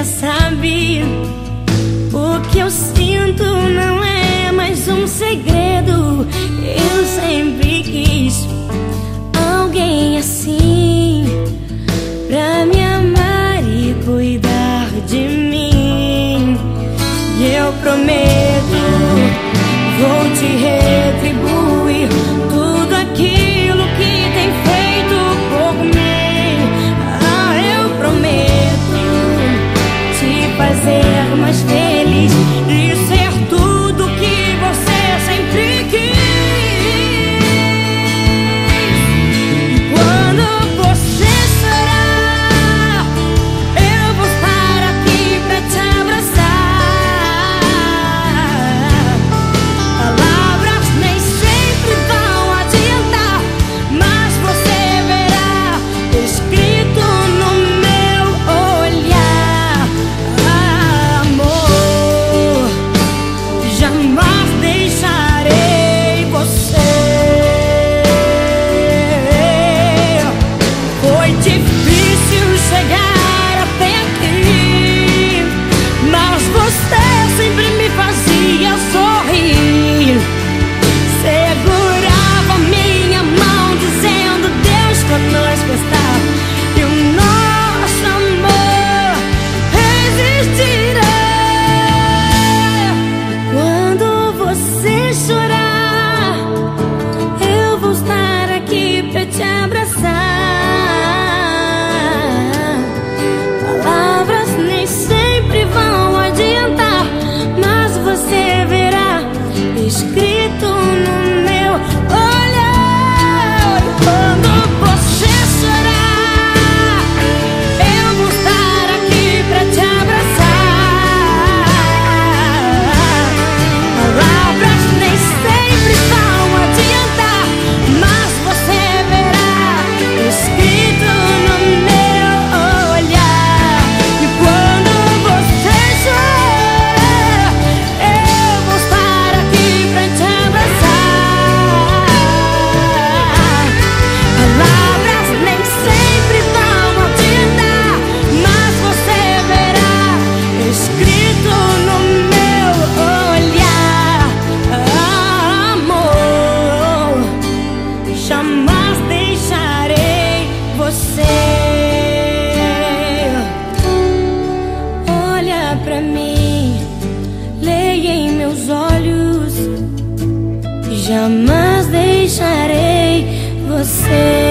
já sabe. O que eu sinto não é mais um segredo. Eu sempre quis alguém assim Pra me amar e cuidar de mim. E eu prometo, vou te retribuir. meus olhos. Jamais deixarei você.